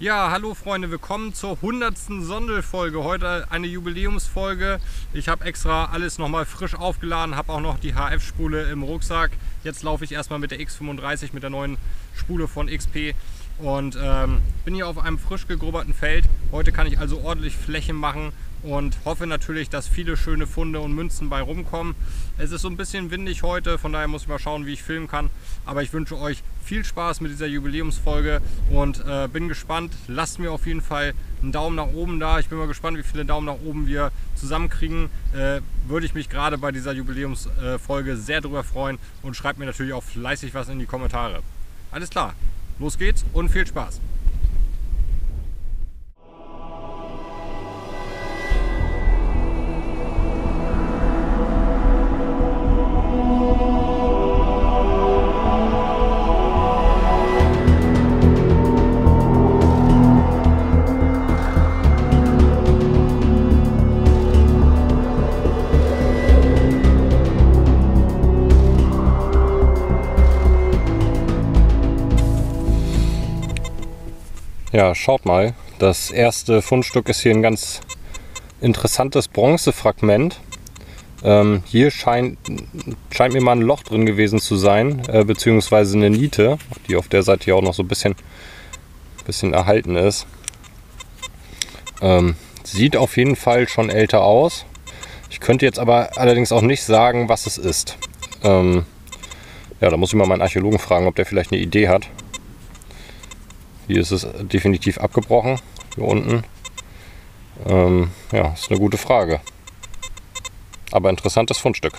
Ja, hallo Freunde, willkommen zur 100. Sondelfolge. Heute eine Jubiläumsfolge. Ich habe extra alles nochmal frisch aufgeladen, habe auch noch die HF-Spule im Rucksack. Jetzt laufe ich erstmal mit der X35, mit der neuen Spule von XP und ähm, bin hier auf einem frisch gegrubberten Feld. Heute kann ich also ordentlich Fläche machen und hoffe natürlich, dass viele schöne Funde und Münzen bei rumkommen. Es ist so ein bisschen windig heute, von daher muss ich mal schauen, wie ich filmen kann. Aber ich wünsche euch viel Spaß mit dieser Jubiläumsfolge und äh, bin gespannt. Lasst mir auf jeden Fall einen Daumen nach oben da. Ich bin mal gespannt, wie viele Daumen nach oben wir zusammenkriegen. Äh, würde ich mich gerade bei dieser Jubiläumsfolge sehr darüber freuen und schreibt mir natürlich auch fleißig was in die Kommentare. Alles klar, los geht's und viel Spaß! Ja, schaut mal. Das erste Fundstück ist hier ein ganz interessantes Bronzefragment. Ähm, hier scheint, scheint mir mal ein Loch drin gewesen zu sein, äh, beziehungsweise eine Niete, die auf der Seite hier auch noch so ein bisschen, bisschen erhalten ist. Ähm, sieht auf jeden Fall schon älter aus. Ich könnte jetzt aber allerdings auch nicht sagen, was es ist. Ähm, ja, da muss ich mal meinen Archäologen fragen, ob der vielleicht eine Idee hat. Hier ist es definitiv abgebrochen, hier unten. Ähm, ja, ist eine gute Frage. Aber interessantes Fundstück.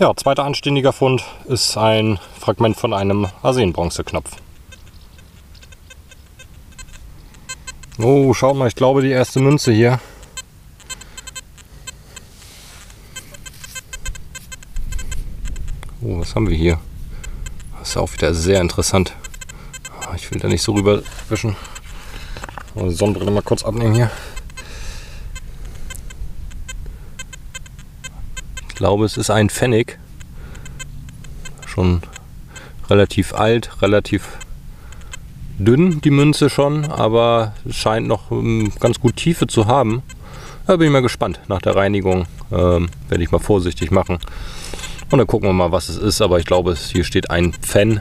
Ja, zweiter anständiger Fund ist ein Fragment von einem Arsenbronzeknopf. Oh, schaut mal, ich glaube die erste Münze hier Oh, was haben wir hier? Das ist auch wieder sehr interessant. Ah, ich will da nicht so rüber wischen. Die Sonnenbrille mal kurz abnehmen hier. Ich glaube, es ist ein Pfennig. Schon relativ alt, relativ dünn die Münze schon, aber es scheint noch ähm, ganz gut Tiefe zu haben. Da bin ich mal gespannt. Nach der Reinigung ähm, werde ich mal vorsichtig machen. Und dann gucken wir mal, was es ist. Aber ich glaube, hier steht ein Pfenn.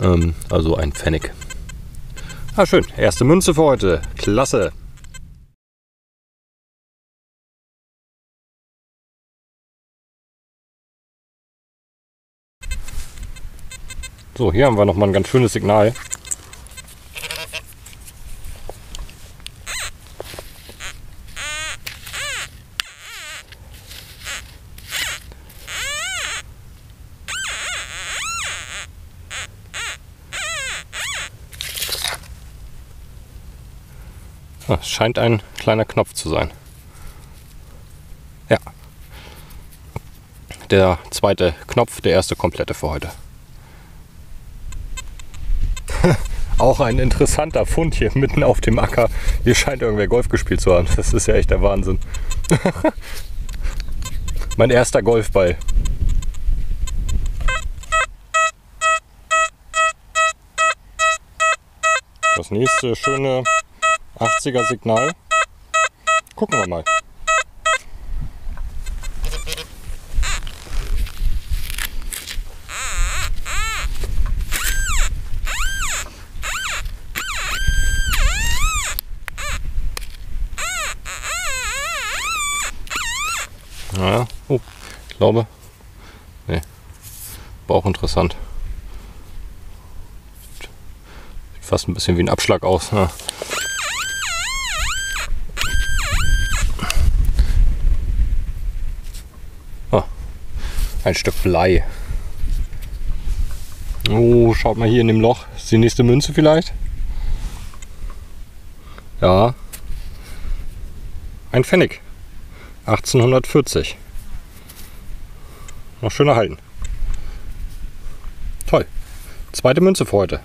Ähm, also ein Pfennig. Ah, schön. Erste Münze für heute. Klasse. So, hier haben wir nochmal ein ganz schönes Signal. Es scheint ein kleiner Knopf zu sein. Ja. Der zweite Knopf, der erste komplette für heute. Auch ein interessanter Fund hier mitten auf dem Acker. Hier scheint irgendwer Golf gespielt zu haben. Das ist ja echt der Wahnsinn. mein erster Golfball. Das nächste schöne 80er Signal. Gucken wir mal. Ja, oh, ich glaube. Nee. War auch interessant. Sieht fast ein bisschen wie ein Abschlag aus. Ja. Ein Stück Blei. Oh, schaut mal hier in dem Loch. Ist die nächste Münze vielleicht? Ja. Ein Pfennig. 1840. Noch schön erhalten. Toll. Zweite Münze für heute.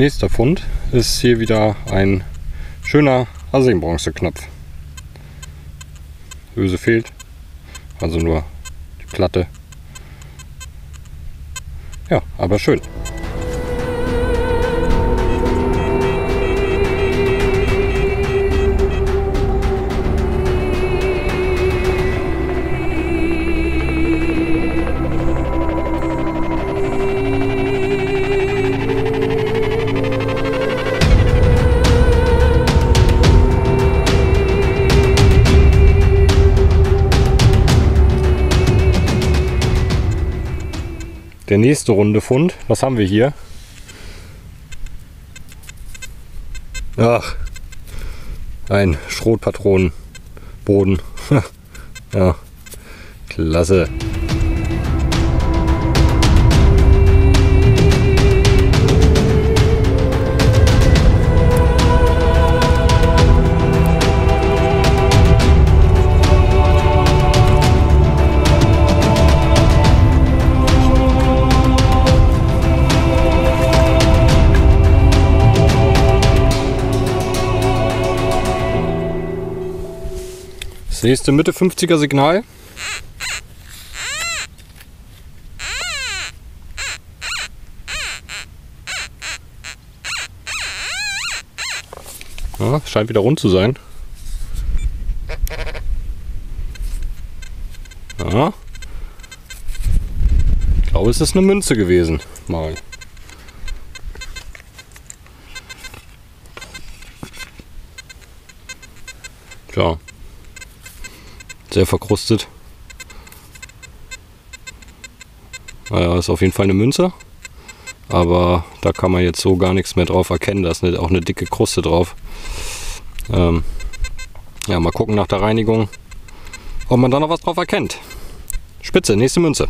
Nächster Fund ist hier wieder ein schöner Arsenbronzeknopf. Öse fehlt, also nur die Platte. Ja, aber schön. Nächste runde Fund, was haben wir hier? Ach, ein Schrotpatronenboden. ja, klasse. Nächste Mitte 50er Signal. Ja, scheint wieder rund zu sein. Ja. Ich glaube, es ist eine Münze gewesen. Mal. Tja. Sehr verkrustet. Naja, ist auf jeden Fall eine Münze. Aber da kann man jetzt so gar nichts mehr drauf erkennen. Da ist eine, auch eine dicke Kruste drauf. Ähm, ja, mal gucken nach der Reinigung, ob man da noch was drauf erkennt. Spitze, nächste Münze.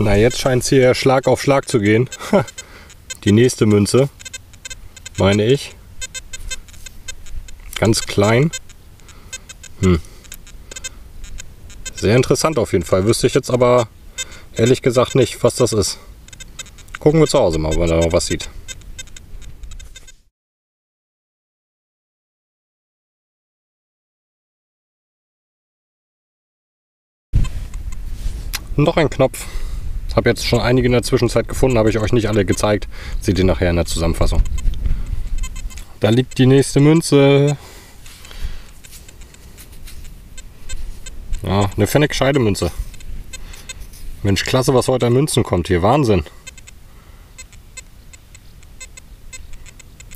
Na, jetzt scheint es hier Schlag auf Schlag zu gehen. Die nächste Münze, meine ich. Ganz klein. Hm. Sehr interessant auf jeden Fall. Wüsste ich jetzt aber ehrlich gesagt nicht, was das ist. Gucken wir zu Hause mal, ob man da noch was sieht. Noch ein Knopf. Habe jetzt schon einige in der Zwischenzeit gefunden, habe ich euch nicht alle gezeigt. Seht ihr nachher in der Zusammenfassung. Da liegt die nächste Münze. Ja, eine Pfennig-Scheidemünze. Mensch, klasse, was heute an Münzen kommt hier. Wahnsinn.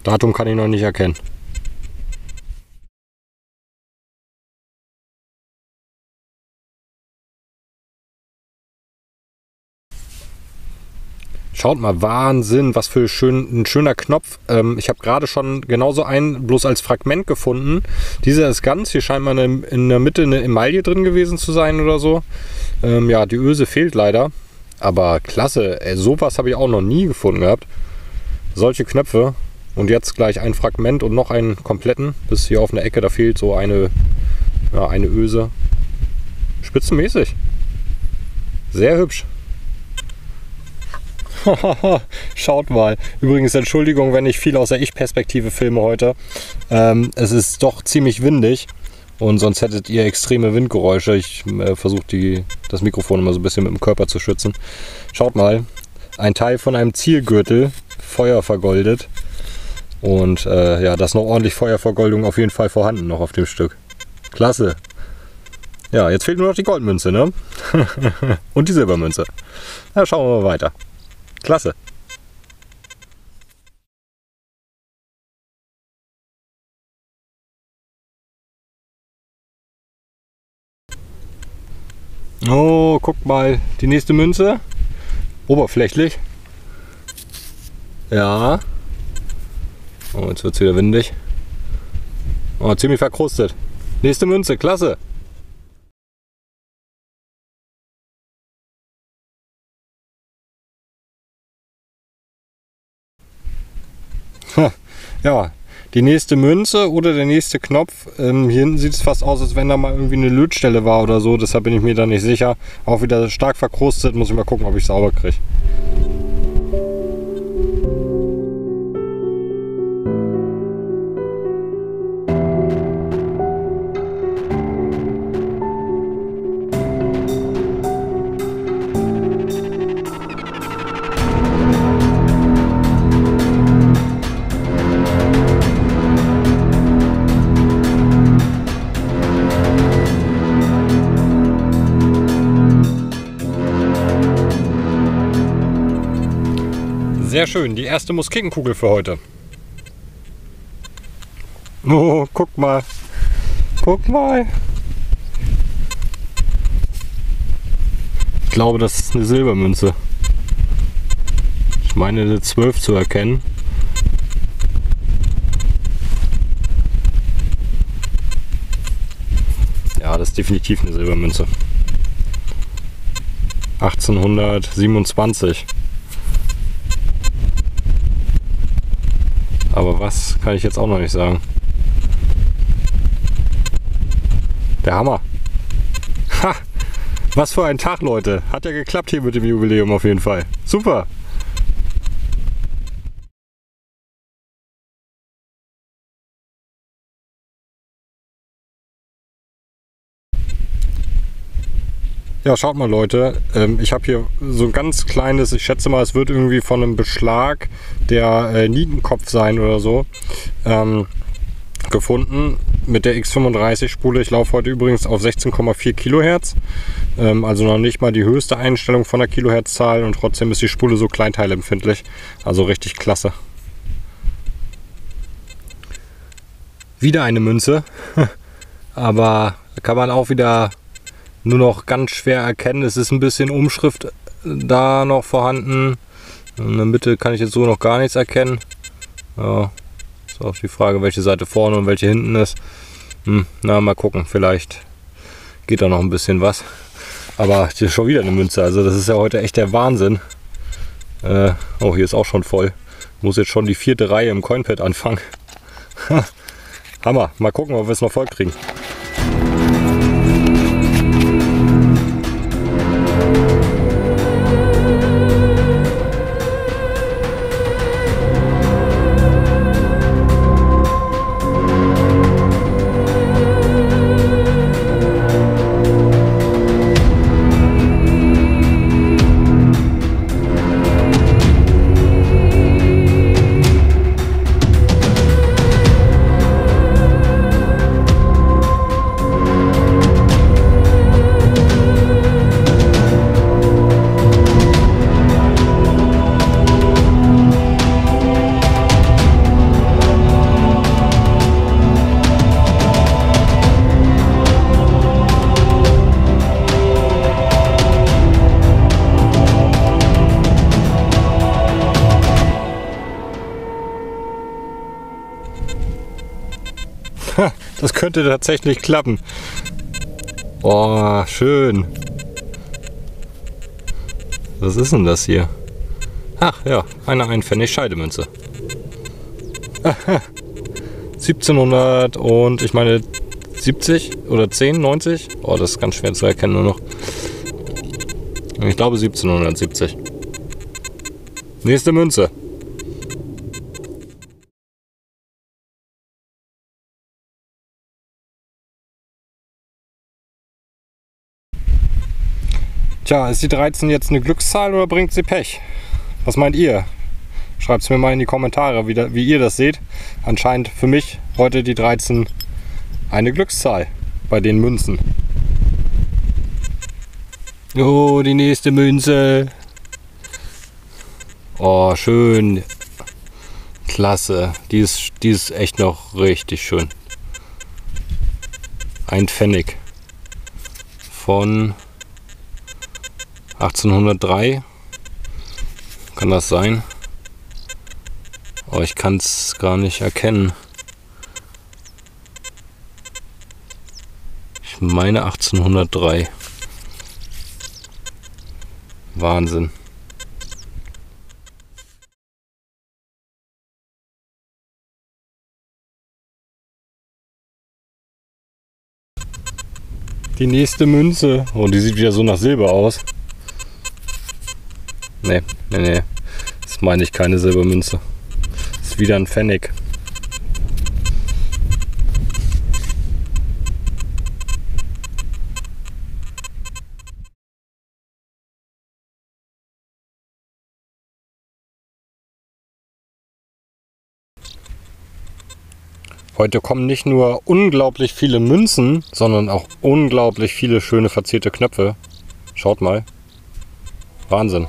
Datum kann ich noch nicht erkennen. Schaut mal, Wahnsinn, was für schön, ein schöner Knopf. Ähm, ich habe gerade schon genauso einen, bloß als Fragment gefunden. Dieser ist ganz, hier scheint mal eine, in der Mitte eine Emaille drin gewesen zu sein oder so. Ähm, ja, die Öse fehlt leider. Aber klasse, ey, sowas habe ich auch noch nie gefunden gehabt. Solche Knöpfe. Und jetzt gleich ein Fragment und noch einen kompletten. Bis hier auf einer Ecke, da fehlt so eine, ja, eine Öse. Spitzenmäßig. Sehr hübsch. Schaut mal. Übrigens, Entschuldigung, wenn ich viel aus der Ich-Perspektive filme heute. Ähm, es ist doch ziemlich windig und sonst hättet ihr extreme Windgeräusche. Ich äh, versuche das Mikrofon immer so ein bisschen mit dem Körper zu schützen. Schaut mal, ein Teil von einem Zielgürtel, Feuer vergoldet. Und äh, ja, da ist noch ordentlich Feuervergoldung auf jeden Fall vorhanden noch auf dem Stück. Klasse. Ja, jetzt fehlt nur noch die Goldmünze, ne? und die Silbermünze. Na, schauen wir mal weiter. Klasse. Oh, guck mal, die nächste Münze. Oberflächlich. Ja. Oh, jetzt wird es wieder windig. Oh, ziemlich verkrustet. Nächste Münze, klasse. Ja, die nächste Münze oder der nächste Knopf. Ähm, hier hinten sieht es fast aus, als wenn da mal irgendwie eine Lötstelle war oder so. Deshalb bin ich mir da nicht sicher. Auch wieder stark verkrustet. Muss ich mal gucken, ob ich sauber kriege. Schön, die erste Musketenkugel für heute. Oh, guck mal. Guck mal. Ich glaube, das ist eine Silbermünze. Ich meine eine 12 zu erkennen. Ja, das ist definitiv eine Silbermünze. 1827. Aber was kann ich jetzt auch noch nicht sagen. Der Hammer. Ha! Was für ein Tag, Leute. Hat ja geklappt hier mit dem Jubiläum auf jeden Fall. Super. Ja, schaut mal Leute, ähm, ich habe hier so ein ganz kleines, ich schätze mal, es wird irgendwie von einem Beschlag der äh, Nietenkopf sein oder so, ähm, gefunden. Mit der X35-Spule. Ich laufe heute übrigens auf 16,4 Kilohertz, ähm, also noch nicht mal die höchste Einstellung von der Kilohertzzahl und trotzdem ist die Spule so kleinteilempfindlich, also richtig klasse. Wieder eine Münze, aber kann man auch wieder nur noch ganz schwer erkennen. Es ist ein bisschen Umschrift da noch vorhanden. In der Mitte kann ich jetzt so noch gar nichts erkennen. Ja, ist auch die Frage, welche Seite vorne und welche hinten ist. Hm, na, mal gucken, vielleicht geht da noch ein bisschen was. Aber hier ist schon wieder eine Münze. Also das ist ja heute echt der Wahnsinn. Äh, oh, hier ist auch schon voll. Muss jetzt schon die vierte Reihe im Coinpad anfangen. Hammer. Mal gucken, ob wir es noch voll kriegen. Das könnte tatsächlich klappen. Oh, schön. Was ist denn das hier? Ach ja, eine Einpfennig Scheidemünze. 1700 und ich meine 70 oder 10, 90? Oh, das ist ganz schwer zu erkennen nur noch. Ich glaube 1770. Nächste Münze. Tja, ist die 13 jetzt eine Glückszahl oder bringt sie Pech? Was meint ihr? Schreibt es mir mal in die Kommentare, wie, da, wie ihr das seht. Anscheinend für mich heute die 13 eine Glückszahl bei den Münzen. Oh, die nächste Münze. Oh, schön. Klasse. Die ist, die ist echt noch richtig schön. Ein Pfennig. Von 1803 kann das sein? Aber ich kann es gar nicht erkennen. Ich meine 1803. Wahnsinn. Die nächste Münze. Oh, die sieht wieder so nach Silber aus. Nee, nee, nee. Das meine ich keine Silbermünze. Das ist wieder ein Pfennig. Heute kommen nicht nur unglaublich viele Münzen, sondern auch unglaublich viele schöne verzierte Knöpfe. Schaut mal. Wahnsinn.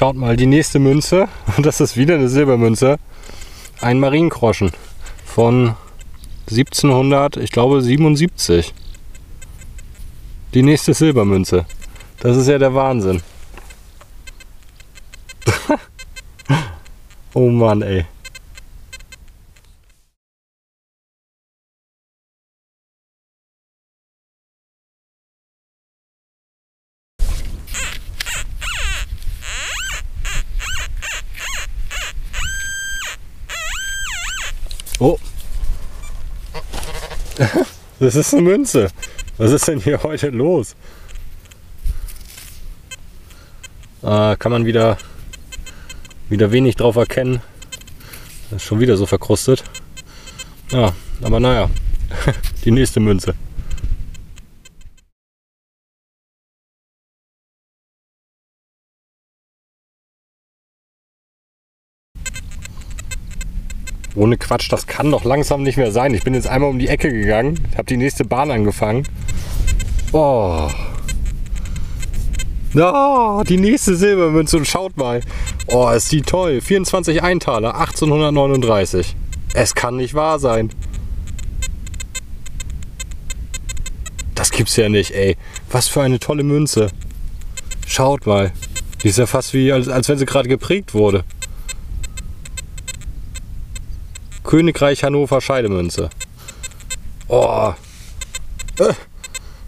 Schaut mal, die nächste Münze, und das ist wieder eine Silbermünze, ein Marienkroschen von 1700, ich glaube 77. Die nächste Silbermünze. Das ist ja der Wahnsinn. oh Mann, ey. Oh. Das ist eine Münze. Was ist denn hier heute los? Ah, kann man wieder, wieder wenig drauf erkennen. Das ist schon wieder so verkrustet. Ja, aber naja, die nächste Münze. Ohne Quatsch, das kann doch langsam nicht mehr sein. Ich bin jetzt einmal um die Ecke gegangen, habe die nächste Bahn angefangen. Oh. Oh, die nächste Silbermünze und schaut mal. Oh, ist die toll. 24 Eintaler, 1839. Es kann nicht wahr sein. Das gibt's ja nicht, ey. Was für eine tolle Münze. Schaut mal. Die ist ja fast wie, als, als wenn sie gerade geprägt wurde. Königreich Hannover Scheidemünze. Oh. Äh.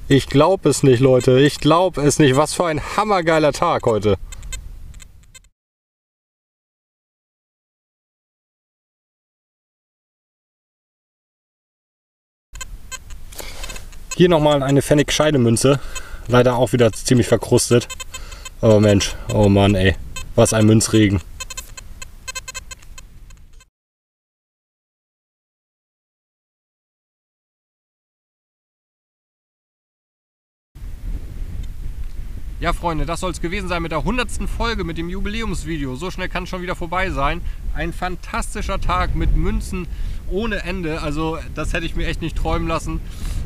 Ich glaube es nicht, Leute. Ich glaube es nicht. Was für ein hammergeiler Tag heute. Hier nochmal eine Pfennig Scheidemünze. Leider auch wieder ziemlich verkrustet. Oh Mensch, oh Mann, ey. Was ein Münzregen. Ja, Freunde, das soll es gewesen sein mit der 100. Folge, mit dem Jubiläumsvideo. So schnell kann es schon wieder vorbei sein. Ein fantastischer Tag mit Münzen ohne Ende. Also das hätte ich mir echt nicht träumen lassen.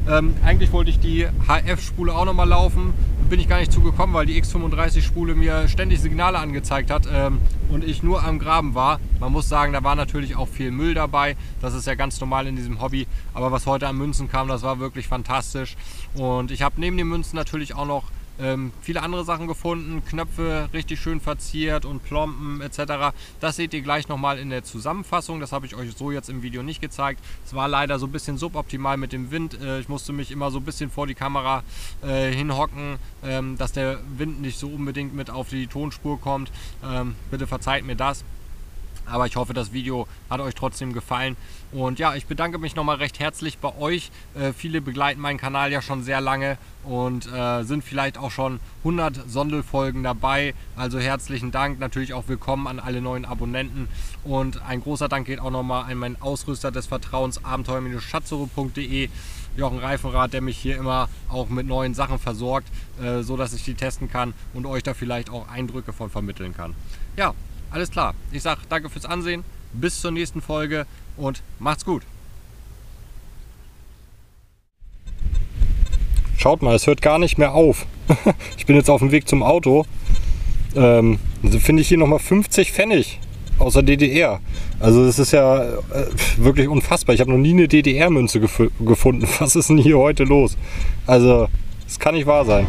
Ähm, eigentlich wollte ich die HF-Spule auch nochmal laufen. Bin ich gar nicht zugekommen, weil die X35-Spule mir ständig Signale angezeigt hat ähm, und ich nur am Graben war. Man muss sagen, da war natürlich auch viel Müll dabei. Das ist ja ganz normal in diesem Hobby. Aber was heute an Münzen kam, das war wirklich fantastisch. Und ich habe neben den Münzen natürlich auch noch ähm, viele andere Sachen gefunden, Knöpfe richtig schön verziert und Plomben etc. Das seht ihr gleich nochmal in der Zusammenfassung. Das habe ich euch so jetzt im Video nicht gezeigt. Es war leider so ein bisschen suboptimal mit dem Wind. Äh, ich musste mich immer so ein bisschen vor die Kamera äh, hinhocken, ähm, dass der Wind nicht so unbedingt mit auf die Tonspur kommt. Ähm, bitte verzeiht mir das. Aber ich hoffe, das Video hat euch trotzdem gefallen. Und ja, ich bedanke mich nochmal recht herzlich bei euch. Äh, viele begleiten meinen Kanal ja schon sehr lange und äh, sind vielleicht auch schon 100 Sondelfolgen dabei. Also herzlichen Dank. Natürlich auch willkommen an alle neuen Abonnenten. Und ein großer Dank geht auch nochmal an meinen Ausrüster des Vertrauens, abenteuer-schatzsuche.de. Jochen Reifenrad, der mich hier immer auch mit neuen Sachen versorgt, äh, so ich die testen kann und euch da vielleicht auch Eindrücke von vermitteln kann. Ja, alles klar. Ich sage danke fürs Ansehen, bis zur nächsten Folge und macht's gut. Schaut mal, es hört gar nicht mehr auf. ich bin jetzt auf dem Weg zum Auto. Ähm, finde ich hier nochmal 50 Pfennig. aus der DDR. Also das ist ja äh, wirklich unfassbar. Ich habe noch nie eine DDR-Münze gef gefunden. Was ist denn hier heute los? Also, es kann nicht wahr sein.